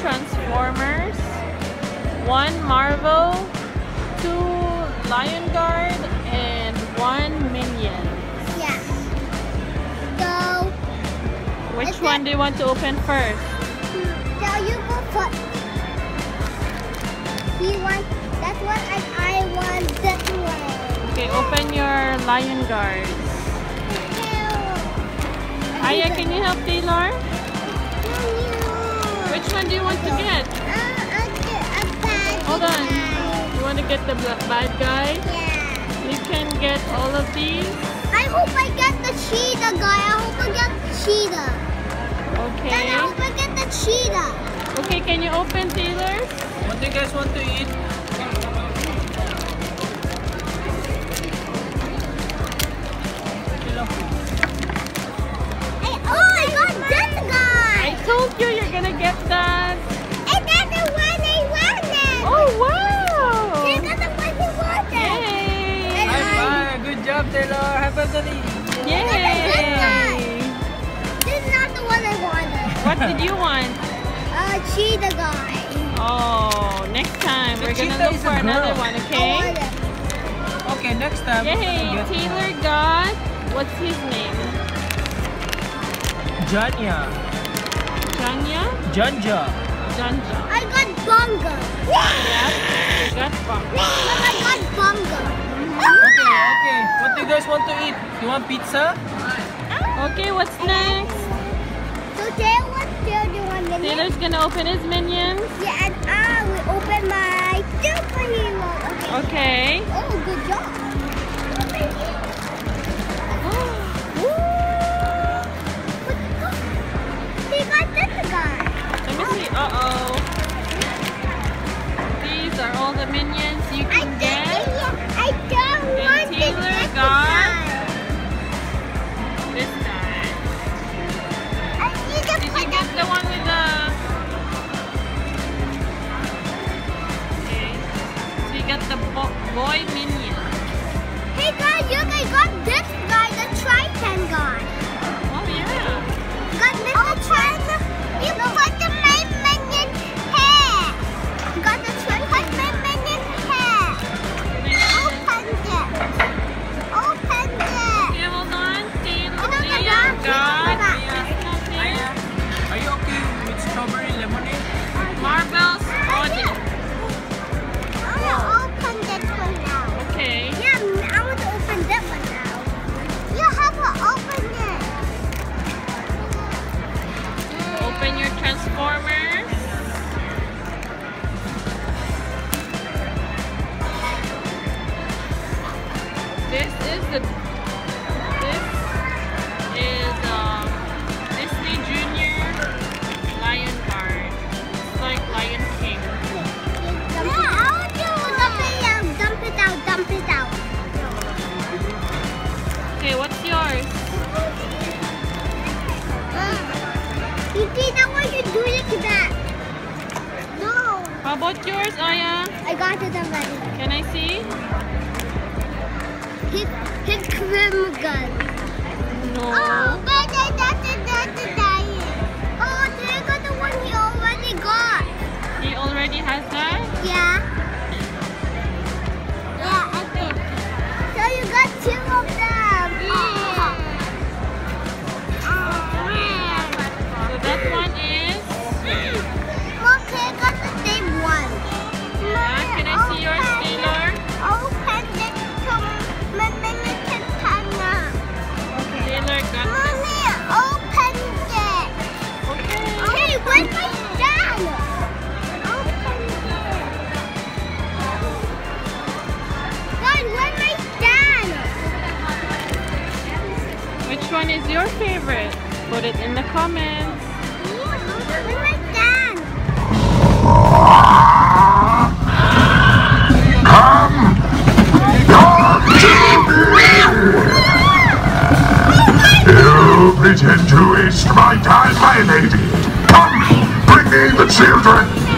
Transformers, one Marvel, two Lion Guard, and one Minion. Yeah. So, Which one do you want to open first? Hmm, so you go first. He want, that's what I, I want that one. Okay, open your Lion Guard. Aya, can you help Taylor? Which one do you want to get? Hold on. You want to get the bad guy? Yeah. You can get all of these. I hope I get the cheetah guy. I hope I get the cheetah. Then I hope I get the cheetah. Okay, can you open Taylor? What do you guys want to eat? Five! Good job, Taylor. High. Yay! This is not the one I wanted. What did you want? Uh, cheetah guy. Oh, next time The we're gonna cheetah look for another one, okay? Okay, next time. we're Yay! gonna get Taylor got what's his name? Janya. Janya? Janja. Janja. I got bunga. Yep. You got Bob. Look, I got bunga. Want to eat? You want pizza? Okay, what's next? So Taylor, what Taylor do you want to Taylor's gonna open his minions. Yeah, and I will open my superhero. Okay. Okay. Oh, good job. Boy minion. Is the this is um Disney Junior Lion Guard. It's like Lion King. Yeah, I want to dump it out, dump it out, dump it out. Okay, what's yours? You see that what you do like that? No, How about yours, Aya? I got it already. Can I see? Hit, hit Krim gun. No. Oh, but I that's it, that's favorite? Put it in the comments. You pretend to waste my time, my lady. Come, bring me the children.